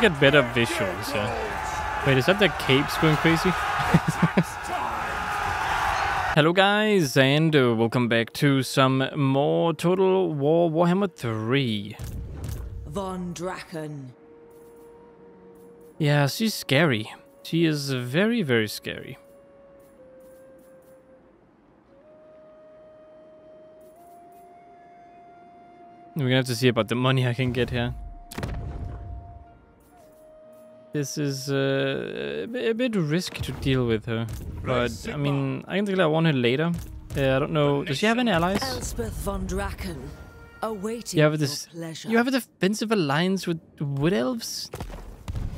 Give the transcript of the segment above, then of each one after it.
should get better visuals, yeah. Wait, is that the capes going crazy? Hello guys, and uh, welcome back to some more Total War Warhammer 3. Von Draken. Yeah, she's scary. She is very, very scary. We're gonna have to see about the money I can get here. This is uh, a bit- risky to deal with her. But, I mean, I can tell I want her later. Uh, I don't know. Does she have any allies? Elspeth von Draken. Awaiting You have this. pleasure. You have a defensive alliance with wood elves.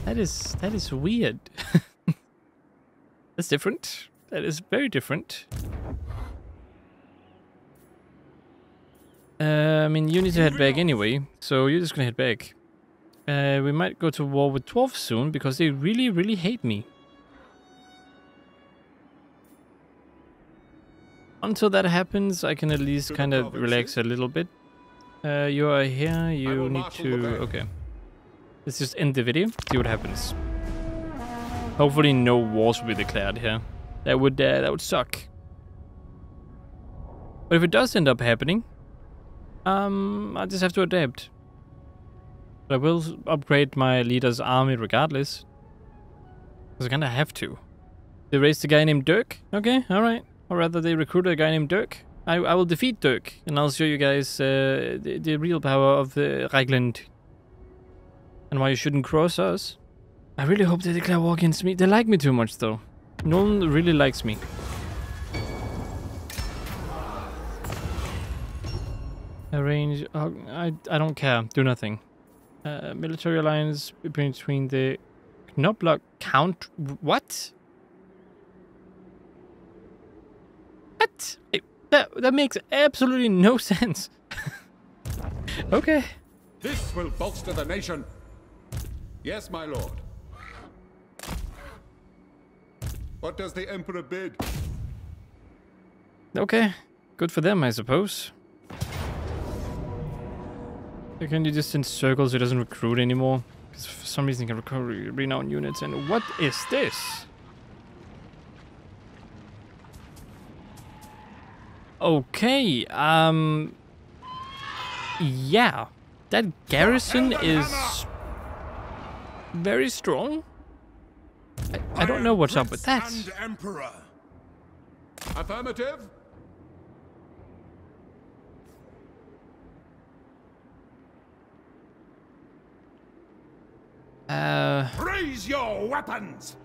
That is that is weird. That's different. That is very different. Uh, I mean, you need to head back anyway, so you're just gonna head back. Uh, we might go to war with dwarves soon because they really, really hate me. Until that happens, I can at least kind of relax a little bit. Uh, you are here. You need to. Okay. Let's just end the video. See what happens. Hopefully, no wars will be declared here. That would uh, that would suck. But if it does end up happening, um, I just have to adapt. But I will upgrade my leader's army regardless. Because I kinda have to. They raised a guy named Dirk? Okay, alright. Or rather, they recruited a guy named Dirk. I, I will defeat Dirk, and I'll show you guys uh, the, the real power of the Reikland. And why you shouldn't cross us. I really hope they declare war against me. They like me too much, though. No one really likes me. Arrange. Oh, I, I don't care. Do nothing. Uh, military alliance between the Knobloch Count. What? What? I- that, that makes absolutely no sense. okay. This will bolster the nation. Yes, my lord. What does the Emperor bid? Okay. Good for them, I suppose. Why Can you just in circles it doesn't recruit anymore? Because for some reason it can recruit re- renowned units. And what is this? Okay, um... Yeah. That garrison is... Very strong. I, I don't know what's up with that. Affirmative? Uh... Raise your weapons.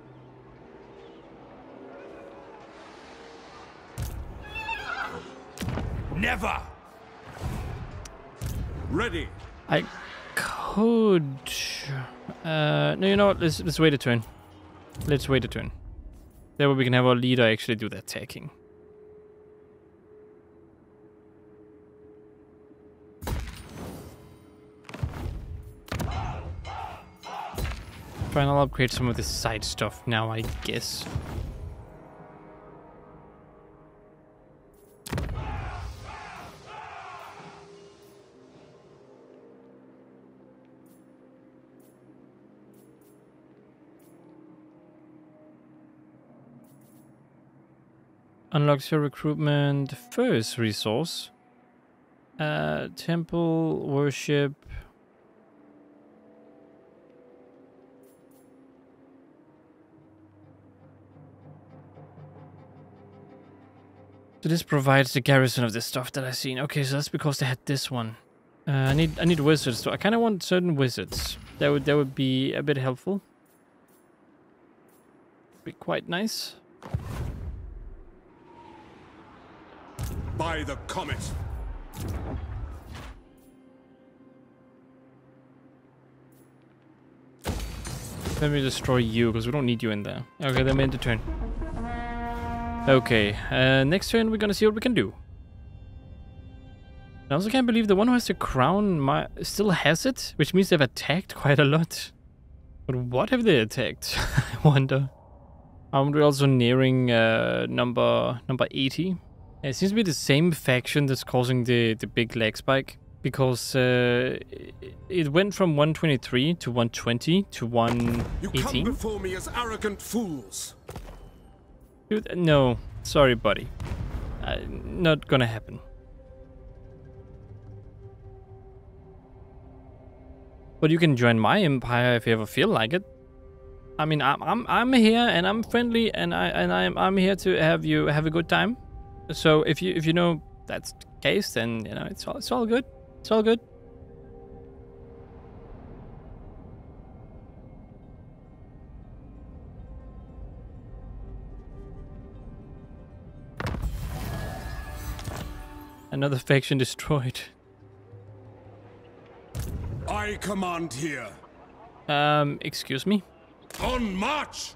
Never. Ready. I could. Uh, no, you know what? Let's let's wait a turn. Let's wait a turn. That way we can have our leader actually do the attacking. Fine, I'll upgrade some of the side stuff now, I guess. Unlocks your recruitment first resource. Uh, temple worship. So this provides the garrison of the stuff that I've seen. Okay, so that's because they had this one. Uh, I need I need wizards. So I kind of want certain wizards. That would that would be a bit helpful. Be quite nice. By the comet. Let me destroy you, because we don't need you in there. Okay, then we end the turn. Okay, uh, next turn we're gonna see what we can do. I also can't believe the one who has the crown still has it, which means they've attacked quite a lot. But what have they attacked? I wonder. Um, we're also nearing uh, number number 80. It seems to be the same faction that's causing the, the big lag spike. because uh, it went from 123 to 120 to 118. You come 118. before me as arrogant fools. Dude, no, sorry, buddy. Uh, not gonna happen. But you can join my empire if you ever feel like it. I mean, I'm I'm I'm here and I'm friendly and I and I'm I'm here to have you have a good time. So if you if you know that's the case, then you know it's all it's all good. It's all good. Another faction destroyed. I command here. Um, excuse me. On march!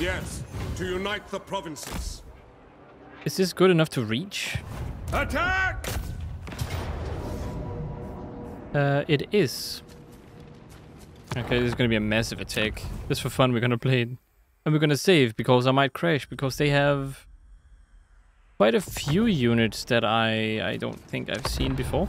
Yes, to unite the provinces. Is this good enough to reach? Attack! Uh, it is. Okay, this is gonna be a massive attack. Just for fun, we're gonna play it. And we're gonna save, because I might crash, because they have quite a few units that I, I don't think I've seen before.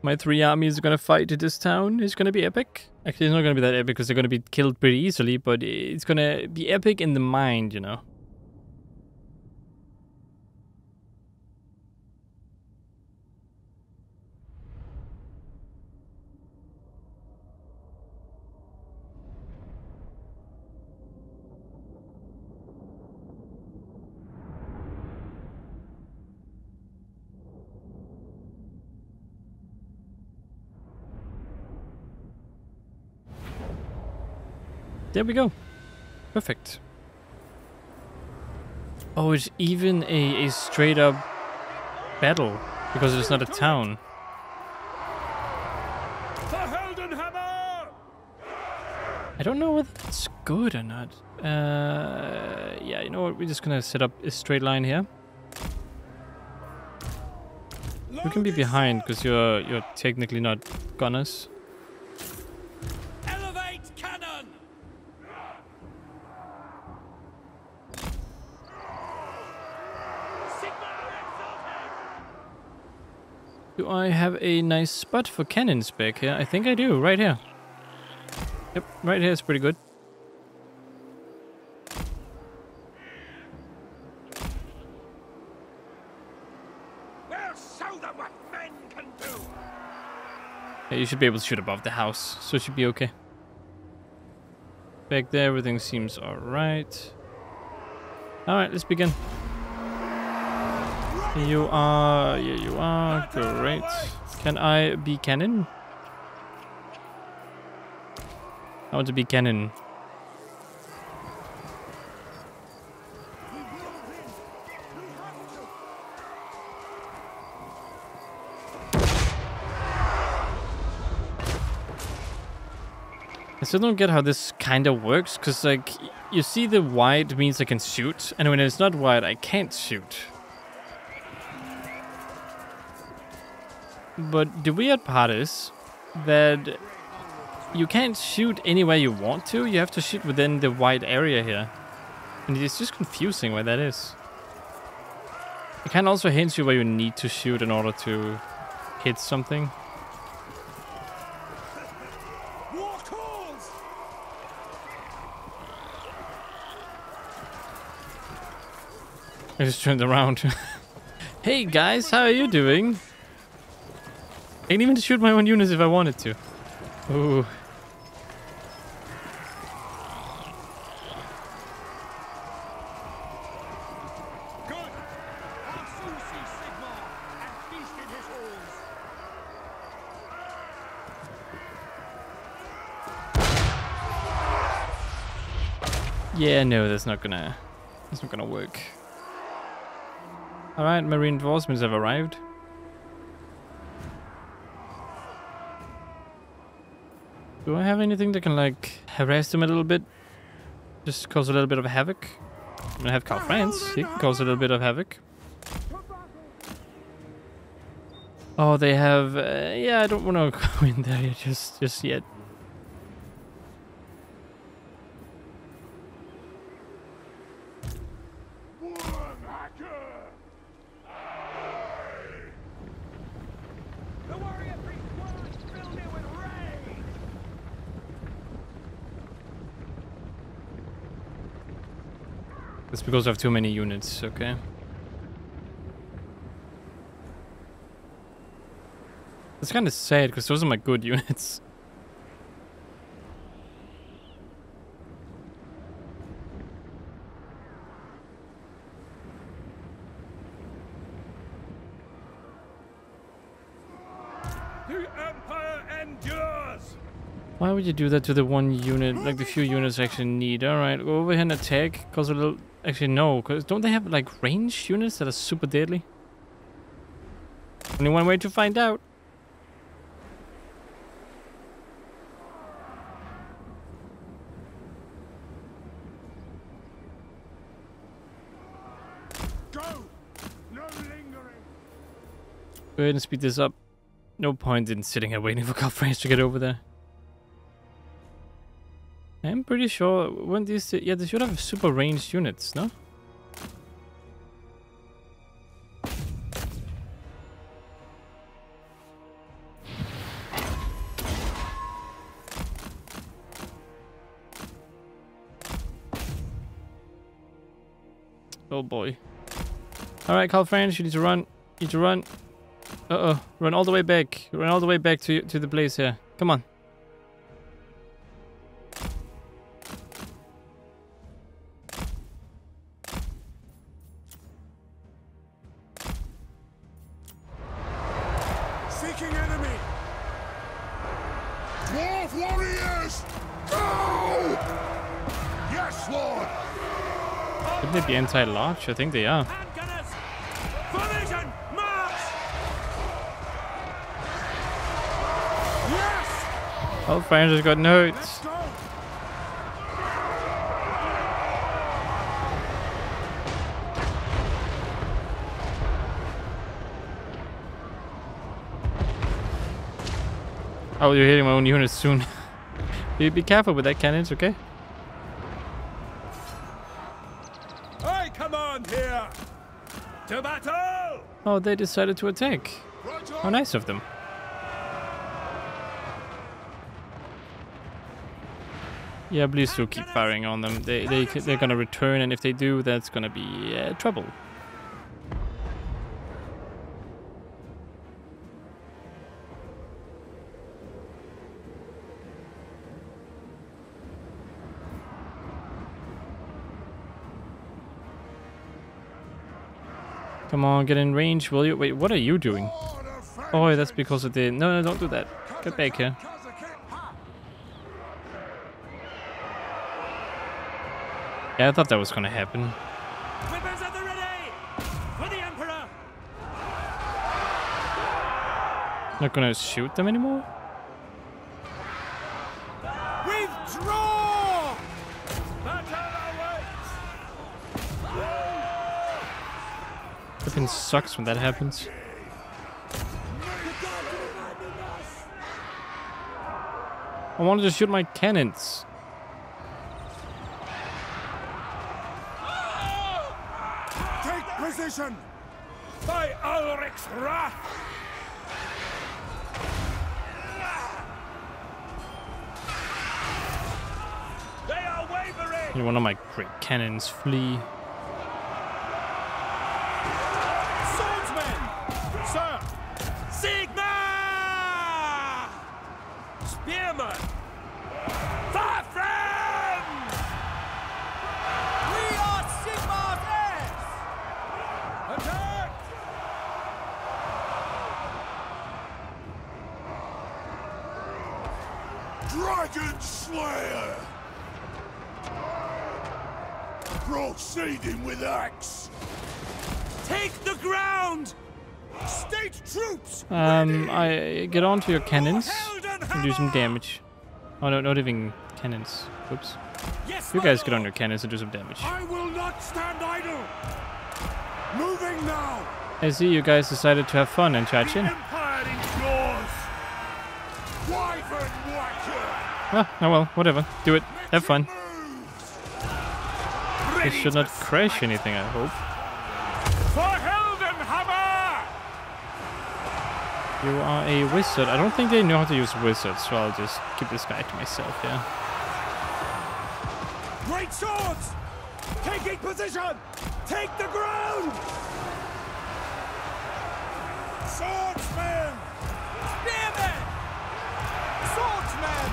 My three armies are gonna fight this town. It's gonna be epic. Actually, it's not gonna be that epic because they're gonna be killed pretty easily, but it's gonna be epic in the mind, you know. There we go. Perfect. Oh, it's even a, a straight up battle because it's not a town. I don't know whether that's good or not. Uh, yeah, you know what? We're just gonna set up a straight line here. We can be behind because you're you're technically not gunners. Elevate cannon! Do I have a nice spot for cannons back here? I think I do, right here. Yep, right here is pretty good. We'll show them what men can do! Yeah, you should be able to shoot above the house, so it should be okay. Back there, everything seems alright. Alright, let's begin. You are, yeah, you are, great. Can I be cannon? I want to be cannon. I still don't get how this kind of works, because, like, you see the white means I can shoot, and when it's not white, I can't shoot. But the weird part is that you can't shoot anywhere you want to, you have to shoot within the white area here. And it's just confusing where that is. It can also hint you where you need to shoot in order to hit something. I just turned around. hey guys, how are you doing? I can even shoot my own units if I wanted to. Ooh. Yeah, no, that's not gonna that's not gonna work. Alright, my reinforcements have arrived. Do I have anything that can like harass them a little bit? Just cause a little bit of havoc? I'm gonna have Karl Franz. He can cause a little bit of havoc. Oh, they have. Uh, yeah, I don't want to go in there just just yet. It's because I have too many units, okay. It's kind of sad because those are my good units. The Empire endures! Why would you do that to the one unit, like the few units I actually need? Alright, go over here and attack, cause a little... Actually, no, cause don't they have, like, range units that are super deadly? Only one way to find out. Go! No lingering! Go ahead and speed this up. No point in sitting here waiting for Godfrey to get over there. I'm pretty sure when these... Yeah, they should have super ranged units, no? Oh boy. Alright, Karl Franz, you need to run. You need to run. Uh-oh. Run all the way back. Run all the way back to to the place here. Come on. Anti-large? I think they are. Hand gunners! Formation! March! Yes! Karl Franz has got notes. Go! Oh, you're hitting my own units soon. you be careful with that cannons, okay? Oh, they decided to attack. How nice of them. Yeah, please do keep firing on them. They, they, they're gonna return, and if they do, that's gonna be uh, trouble. Come on, get in range, will you? Wait, what are you doing? Oh, that's because of the... No, no, don't do that. Get back here. Yeah, I thought that was gonna happen. Weapons at the ready! For the Emperor! Not gonna shoot them anymore? Flipping sucks when that happens. I wanted to shoot my cannons. Take position! By Ulric's wrath! They are wavering! One of my great cannons flee. Proceeding with axe! Take the ground! State troops! Um, I get onto your cannons and do some damage. Oh no, not even cannons. Oops. Yes, You guys get on your cannons and do some damage. I will not stand idle! Moving now! I see you guys decided to have fun and charge The in. Empire endures! Wyvern Whacker! Ah, oh well, whatever. Do it. Have fun. It should not crash anything, I hope. For Heldenhammer! You are a wizard. I don't think they know how to use wizards, so I'll just keep this guy to myself, yeah. Great swords! Taking position! Take the ground! Swordsmen! Spearmen! Swordsmen!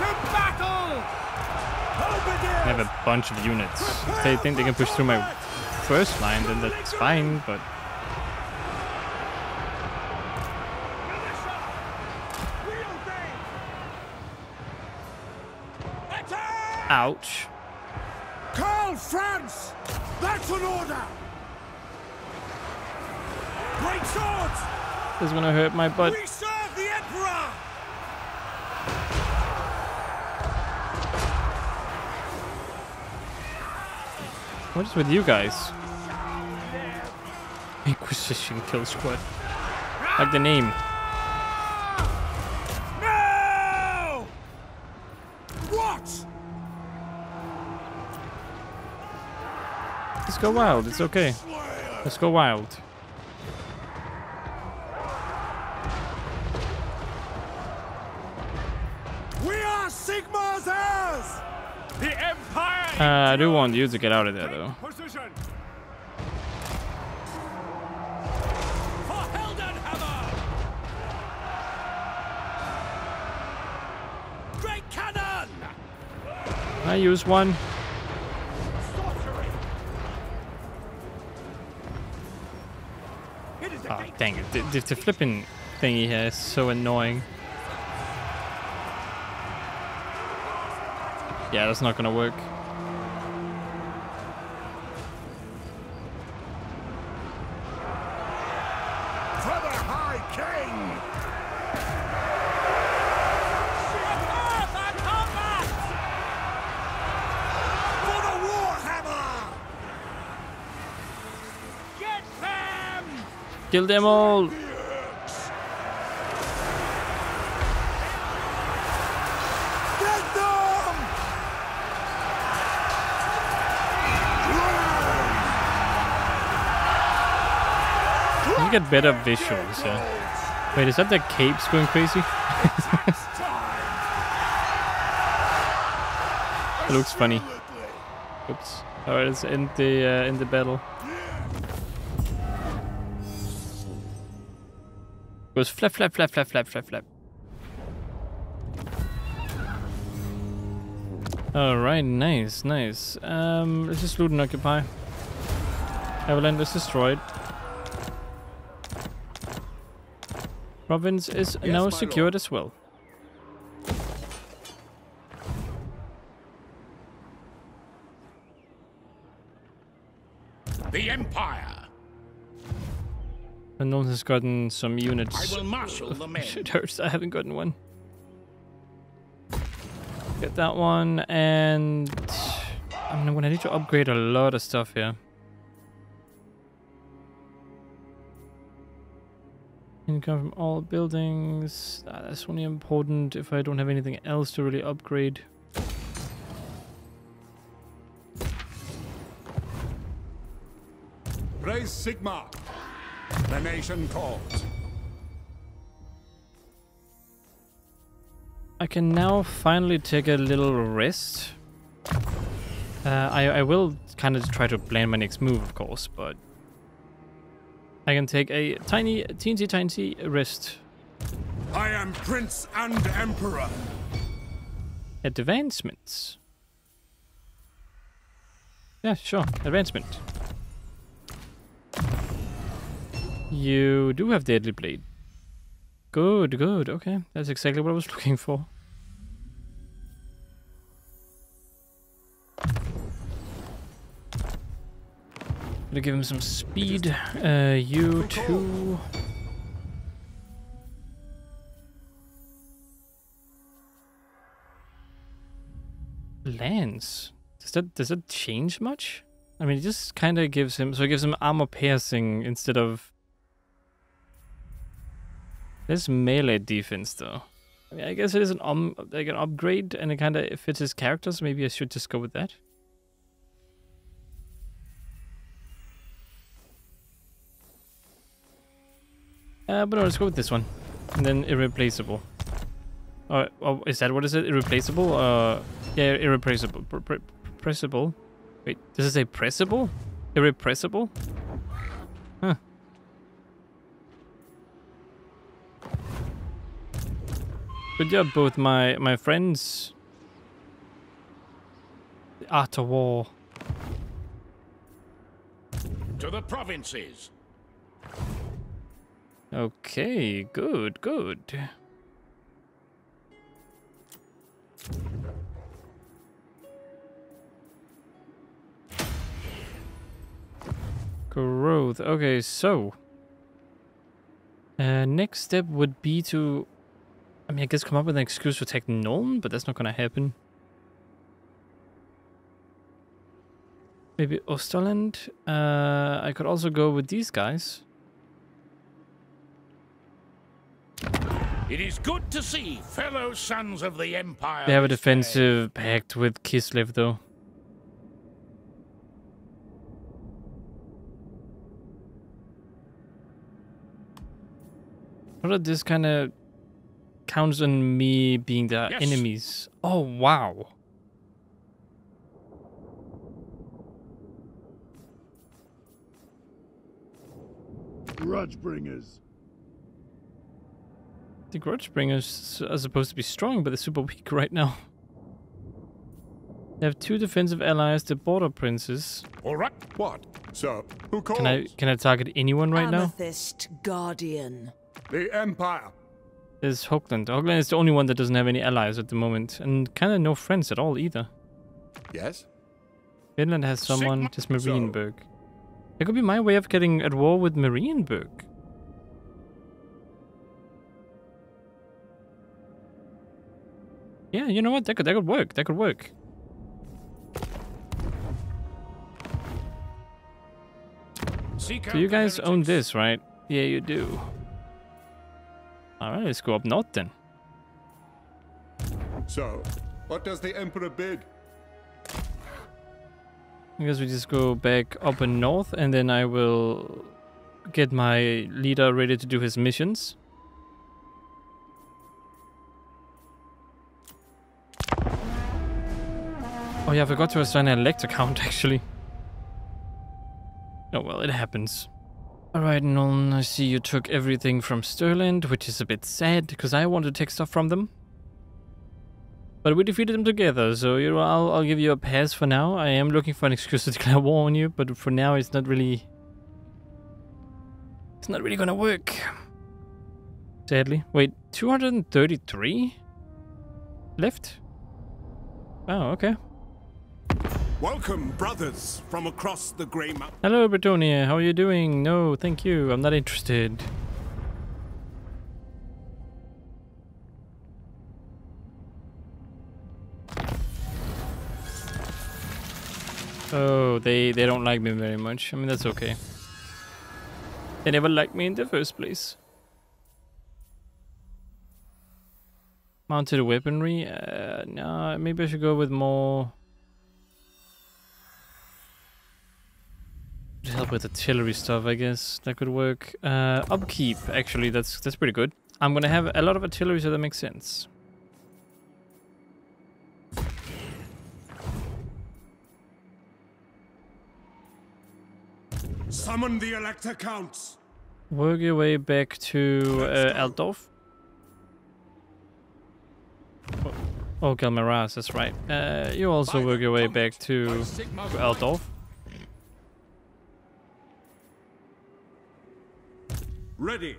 To battle! I have a bunch of units. If they think they can push through my first line, then that's fine, but ouch. Karl Franz! That's an order! Great swords! This is gonna hurt my butt. What is with you guys? Inquisition Kill Squad. Like the name. No! What? Let's go wild, it's okay. Let's go wild. Uh, I do want you to get out of there though. Position! Great cannon! I use one. Sorcery! It is Oh, dang it. The, the, the flipping thingy here is so annoying. Yeah, that's not gonna work. Kill them all! Get! You get better visuals, yeah. Wait, is that the capes going crazy? It looks funny. Oops. Alright, let's end the uh, end the battle. Goes flap flap flap flap flap flap flap. Alright, nice, nice. Um let's just loot and occupy. Averland is destroyed. Province is Yes, now secured as well. Unknown has gotten some units. I will marshal the men. Shit hurts. I haven't gotten one. Get that one, and I'm gonna need to upgrade a lot of stuff here. Income from all buildings. Ah, that's only important if I don't have anything else to really upgrade. Praise Sigmar. The nation calls. I can now finally take a little rest. Uh, I, I will kind of try to plan my next move, of course, but I can take a tiny, teensy tiny rest. I am Prince and Emperor. Advancements. Yeah, sure. Advancement. You do have Deadly Blade. Good, good. Okay, that's exactly what I was looking for. Gonna give him some speed. Uh, you two. Lance. Does that does that change much? I mean, it just kind of gives him so it gives him armor piercing instead of. This melee defense, though. I mean, I guess it is an um, like an upgrade, and it kind of fits his character, so maybe I should just go with that. Uh, but no, let's go with this one. And then irreplaceable. Uh, oh, is that what is it? Irreplaceable? Uh, yeah, irreplaceable. Pre pressable. Wait, does it say pressable? Irrepressible? Huh. Good job, both my my friends. The art of war. To the provinces. Okay, good, good. Growth. Okay, so. Uh, next step would be to. I mean, I guess come up with an excuse for taking Nuln, but that's not gonna happen. Maybe Osterland. Uh, I could also go with these guys. It is good to see fellow sons of the Empire. They have a defensive pact with Kislev, though. What if this kind of counts on me being the Yes. enemies? Oh, wow. Grudge bringers. The Grudgebringers are supposed to be strong, but they're super weak right now. They have two defensive allies, the Border Princes. All right. What? Sir, who calls? Can I can I target anyone right now? Amethyst Guardian. The Empire. There's Hochland. Hochland is the only one that doesn't have any allies at the moment, and kind of no friends at all either. Yes? Finland has someone, just Marienburg. That could be my way of getting at war with Marienburg. Yeah, you know what? That could that could work. That could work. Seek So you guys own this, right? Yeah, you do. Alright, let's go up north then. So, what does the Emperor bid? I guess we just go back up and north, and then I will get my leader ready to do his missions. Oh yeah, I forgot to assign an Elector Count actually. Oh well, it happens. Alright, Nuln, I see you took everything from Stirland, which is a bit sad, because I want to take stuff from them. But we defeated them together, so you know, I'll, I'll give you a pass for now. I am looking for an excuse to declare war on you, but for now it's not really... It's not really gonna work. Sadly. Wait, 233? Left? Oh, okay. Welcome, brothers, from across the Grey. Hello, Bretonnia. How are you doing? No, thank you. I'm not interested. Oh, they, they don't like me very much. I mean, that's okay. They never liked me in the first place. Mounted weaponry? Uh, no, maybe I should go with more... help with artillery stuff, I guess. That could work. Uh, upkeep, actually, that's that's pretty good. I'm gonna have a lot of artillery, so that makes sense. Summon the Elector Counts. Work your way back to uh, Altdorf. Oh, oh, Ghal Maraz, that's right. Uh, you also work your way back to, Sigma to Altdorf. Ready.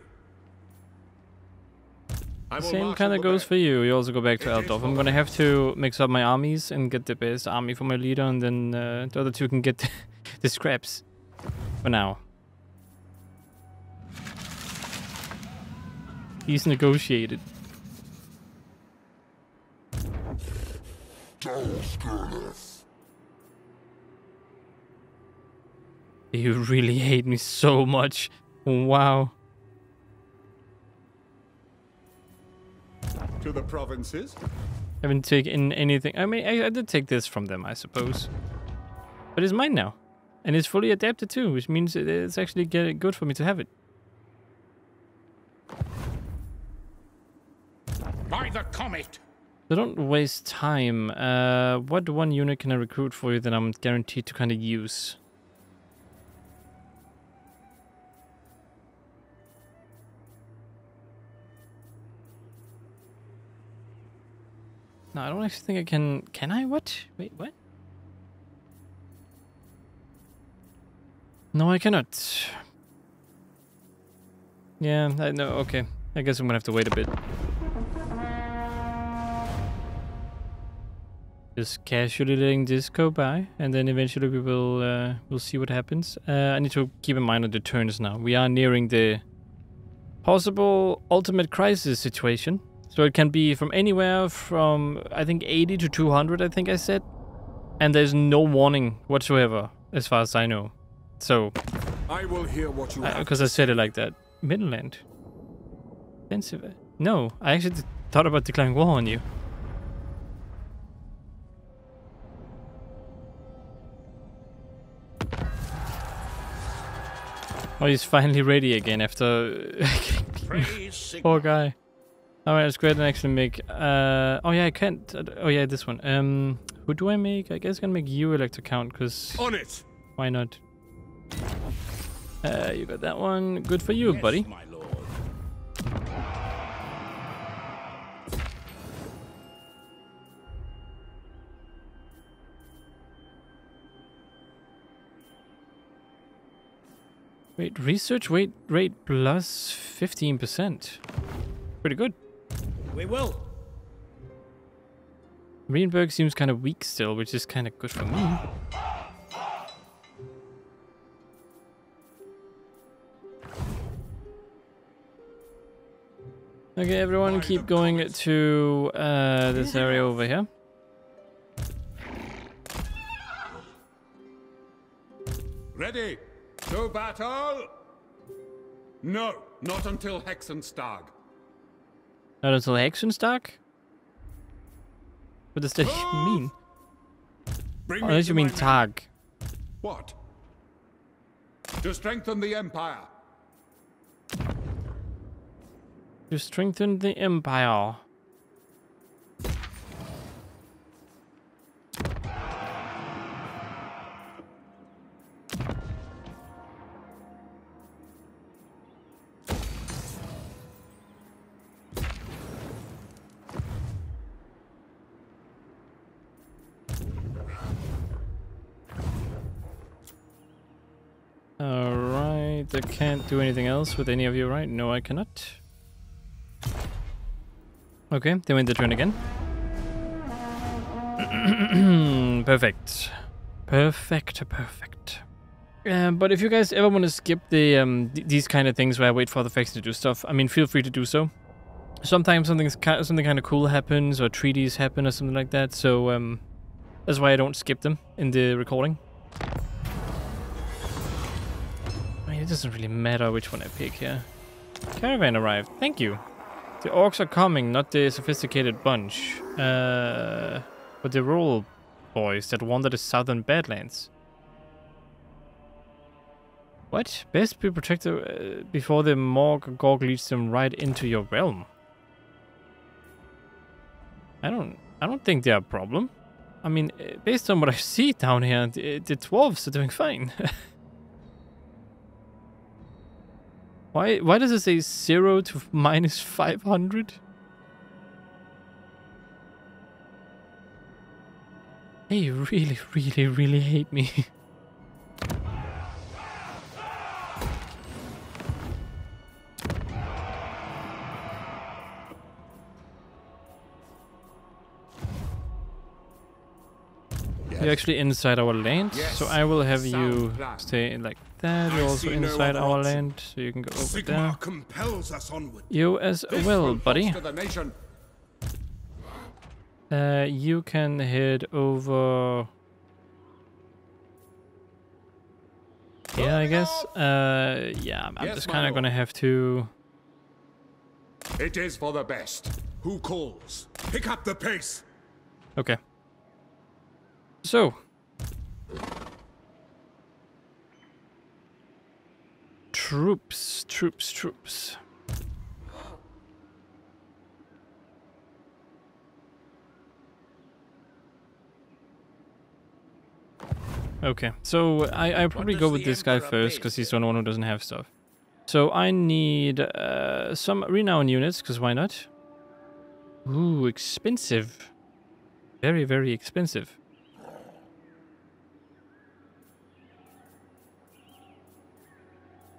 Same kind of goes band. for you. You also go back to Altdorf. I'm gonna have to mix up my armies and get the best army for my leader, and then uh, the other two can get the scraps for now. He's negotiated. You really hate me so much. Wow. To the provinces? I haven't taken anything. I mean, I, I did take this from them, I suppose. But it's mine now. And it's fully adapted too, which means it's actually good for me to have it. By the comet! So don't waste time. Uh, what one unit can I recruit for you that I'm guaranteed to kind of use? No, I don't actually think I can. Can I? What? Wait, what? No, I cannot. Yeah, I know. Okay. I guess I'm gonna have to wait a bit. Just casually letting this go by, and then eventually we will uh, we'll see what happens. Uh, I need to keep in mind the turns now. We are nearing the possible ultimate crisis situation. So it can be from anywhere from I think 80 to 200. I think I said, and there's no warning whatsoever as far as I know. So I will hear what you uh, because I said it like that. Midland. Offensive. No, I actually thought about declaring war on you. Oh, he's finally ready again after. Poor guy. Alright, let's go ahead and actually make. Uh, oh yeah, I can't. uh, Oh yeah, this one. Um, who do I make? I guess I'm gonna make you Elector Count, because On it. why not? Uh, you got that one. Good for you, Yes, buddy. my lord. Wait, research wait rate plus 15%. Pretty good. We will. Reenberg seems kind of weak still, which is kind of good for me. Okay, everyone keep going to uh, this area over here. Ready to battle? No, not until Hexenstag. Not until Hexenstag? What does that mean? Bring Unless you mean. Tag. What? To strengthen the Empire. To strengthen the Empire. Do anything else with any of you, right? No, I cannot. Okay, they win the turn again. perfect. Perfect, perfect. Uh, but if you guys ever want to skip the um, th- these kind of things where I wait for the faction to do stuff, I mean, feel free to do so. Sometimes something's ki- something kind of cool happens, or treaties happen, or something like that. So um, that's why I don't skip them in the recording. It doesn't really matter which one I pick here. Caravan arrived. Thank you. The orcs are coming, not the sophisticated bunch. Uh, but the rural boys that wander the southern Badlands. What? Best be protected uh, before the Morg Gorg leads them right into your realm. I don't. I don't think they're a problem. I mean, uh, based on what I see down here, the, the dwarves are doing fine. Why why does it say 0 to minus 500? They really, really, really hate me. You're actually inside our land, so I will have sound you plan. stay in like I You're also no inside our option. land, so you can go over Sigmar there. compels us onward. You as This well, buddy. bolster the nation. Uh, you can head over. Yeah, I guess. Uh, yeah, I'm I'm Yes, just kind of gonna have to. It is for the best. Who calls? Pick up the pace. Okay. So. Troops, troops, troops. Okay, so I, I probably go with this guy first because he's the one who doesn't have stuff. So I need uh, some renown units because why not? Ooh, expensive. Very, very expensive.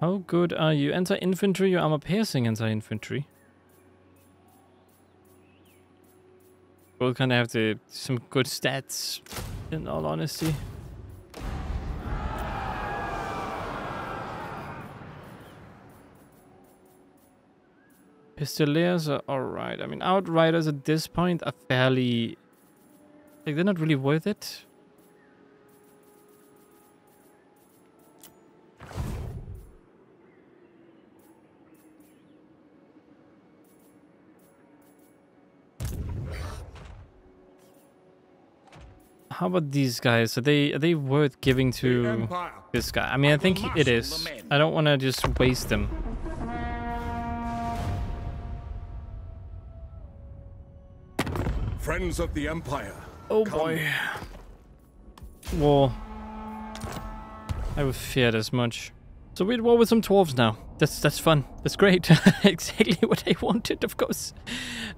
How good are you? Anti-infantry or armor-piercing anti-infantry? Both kind of have the some good stats, in all honesty. Pistoliers are alright. I mean, Outriders at this point are fairly... Like, they're not really worth it. How about these guys? Are they are they worth giving to Empire. this guy? I mean, I will think it marshal is. the men. I don't want to just waste them. Friends of the Empire. Oh Come. boy. War. I would feared as much. So we're at war with some dwarves now. That's that's fun. That's great. exactly what I wanted, of course.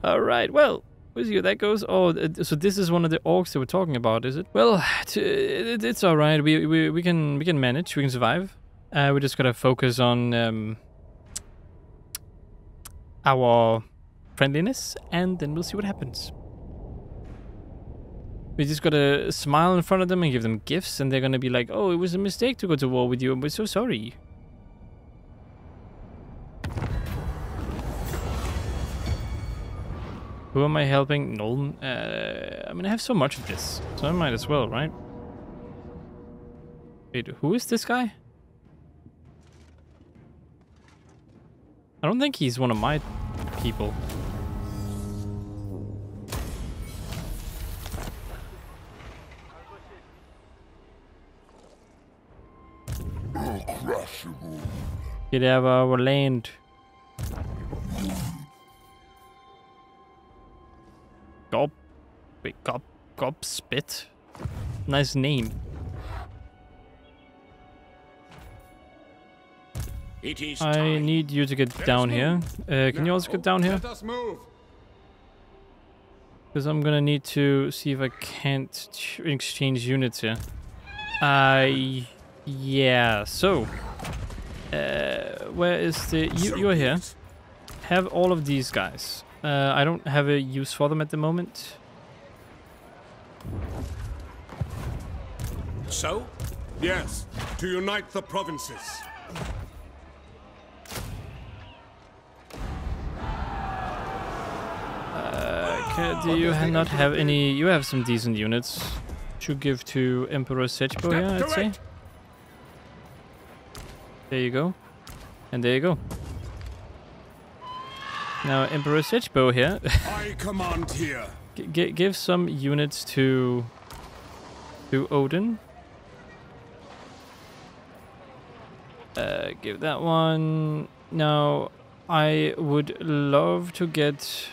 All right. Well, see how that goes. Oh, so this is one of the orcs that we're talking about, is it? Well, it's all right. We, we we can we can manage. We can survive. Uh, we just gotta focus on um, our friendliness, and then we'll see what happens. We just gotta smile in front of them and give them gifts, and they're gonna be like, "Oh, it was a mistake to go to war with you, and we're so sorry." Who am I helping? Nuln. Uh, I mean, I have so much of this, so I might as well, right? Wait, who is this guy? I don't think he's one of my people. Get out of our land. Gob. Wait, Gob. Gob Spit? Nice name. I need you to get Let down here. Uh, can you also get down here? Let us move. Because I'm gonna need to see if I can't exchange units here. Uh, yeah. So, uh, where is the You, you're here. Have all of these guys. Uh, I don't have a use for them at the moment. So, Yes, to unite the provinces. Okay, do you ha- not have any? You have some decent units to give to Emperor Sejbo here, I'd say. There you go. And there you go. Now, Emperor Sejbo here, I command here. g- g- give some units to to Odin. Uh, give that one. Now, I would love to get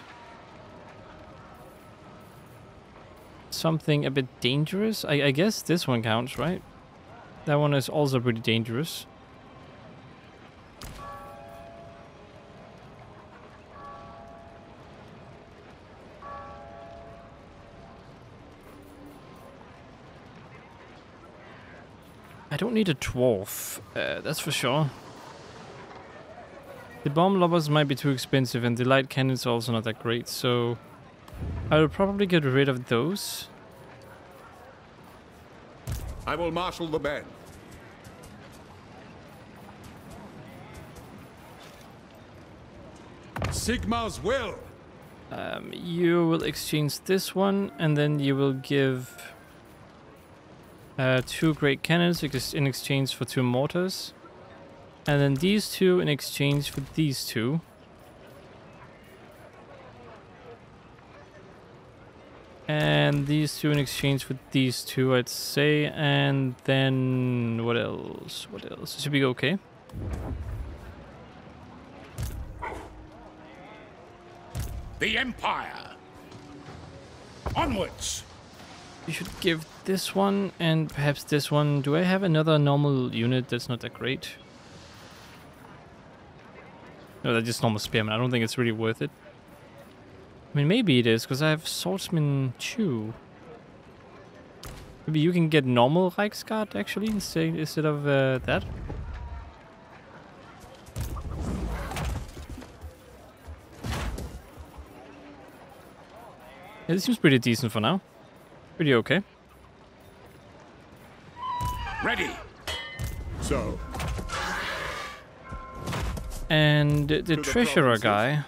something a bit dangerous. I, I guess this one counts, right? That one is also pretty dangerous. I don't need a dwarf, uh, that's for sure. The bomb lobbers might be too expensive and the light cannons are also not that great, so I'll probably get rid of those. I will marshal the men. Sigmar's will. Um, you will exchange this one, and then you will give uh, two great cannons in exchange for two mortars, and then these two in exchange for these two. And these two in exchange for these two, I'd say. And then what else? What else? Should be okay. The Empire. Onwards. We should give this one and perhaps this one. Do I have another normal unit that's not that great? No, that's just normal spearmen. I don't think it's really worth it. I mean, maybe it is, because I have swordsman 2. Maybe you can get normal Reiksguard, actually, instead, instead of uh, that. Yeah, this seems pretty decent for now. Pretty okay. Ready. So, And the the treasurer provinces. guy.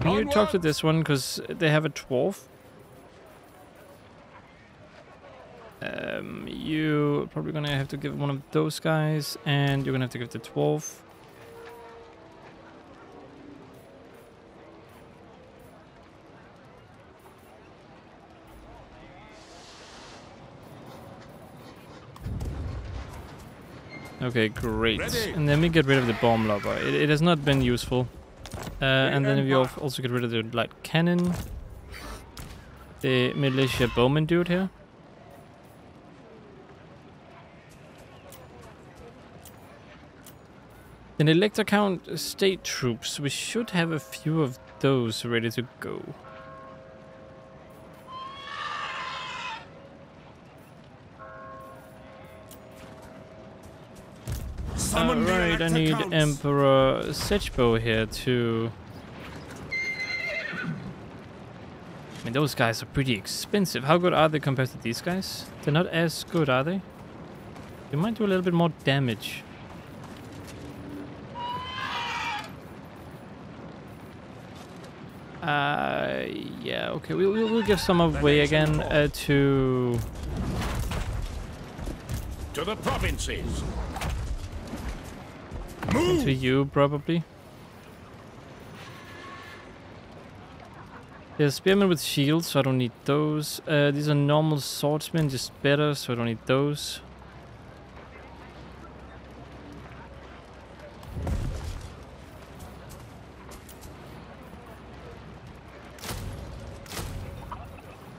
Can you talk to this one because they have a dwarf? Um, you probably gonna have to give one of those guys, and you're gonna have to give the dwarf. Okay, great. Ready. And then we get rid of the bomb lobber. It, it has not been useful. Uh, and then we also get rid of the light cannon. The militia bowman dude here. Then elector count state troops. We should have a few of those ready to go. Need Counts. Emperor Sejbo here to... I mean, those guys are pretty expensive. How good are they compared to these guys? They're not as good, are they? They might do a little bit more damage. Uh, yeah, okay. We'll, we'll, we'll give some away again uh, to... To the provinces. To you, probably. There's spearmen with shields, so I don't need those. Uh, these are normal swordsmen, just better, so I don't need those.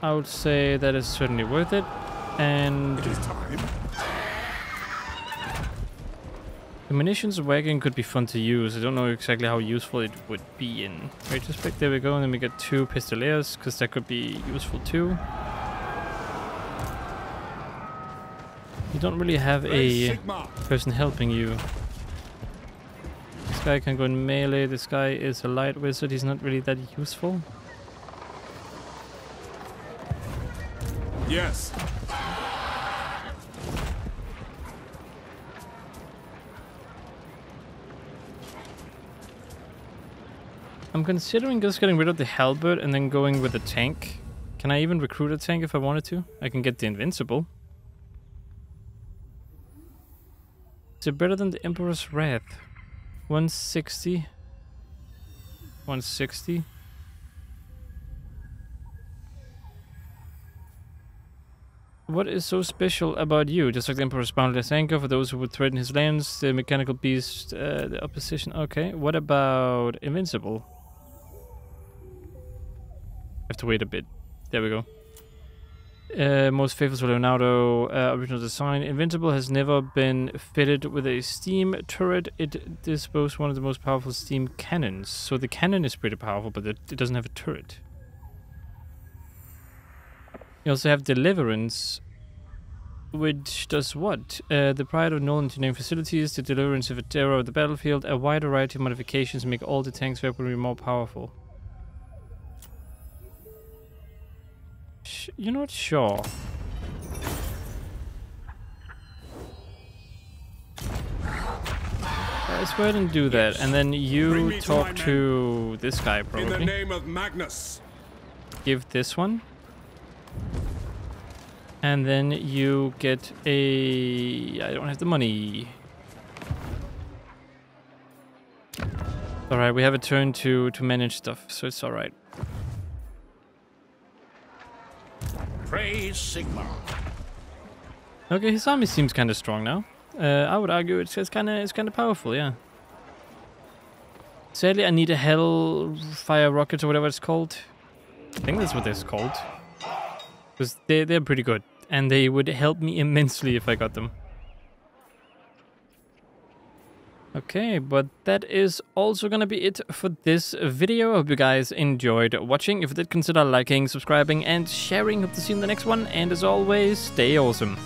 I would say that is certainly worth it. And It is time. The munitions wagon could be fun to use. I don't know exactly how useful it would be in retrospect. There we go, and then we get two Pistoliers, because that could be useful too. You don't really have a person helping you. This guy can go in melee. This guy is a light wizard. He's not really that useful. Yes. I'm considering just getting rid of the halberd and then going with the tank. Can I even recruit a tank if I wanted to? I can get the invincible. Is it better than the Emperor's Wrath? 160. 160. What is so special about you? Just like the Emperor's boundless anchor for those who would threaten his lands, the mechanical beast, uh, the opposition. Okay, what about invincible? Have to wait a bit. There we go. Uh, most faithful to Leonardo uh, original design. Invincible has never been fitted with a steam turret. It displays one of the most powerful steam cannons. So the cannon is pretty powerful, but it, doesn't have a turret. You also have Deliverance, which does what? Uh, the pride of Nuln engineering facilities, the deliverance of a terror of the battlefield, a wide variety of modifications make all the tanks weaponry more powerful. Sh- You're not sure. Uh, Let's go ahead and do that, and then you me to talk to this guy In the probably. name of Magnus. Give this one, and then you get a. I don't have the money. All right, we have a turn to to manage stuff, so it's all Sigmar. Okay, his army seems kind of strong now. Uh, I would argue it's, it's kind of it's kind of powerful, yeah. Sadly, I need a Hellfire rocket or whatever it's called. I think that's what it's called. Because they, they're pretty good. And they would help me immensely if I got them. Okay, but that is also gonna be it for this video. I hope you guys enjoyed watching. If you did, consider liking, subscribing, and sharing. Hope to see you in the next one. And as always, stay awesome.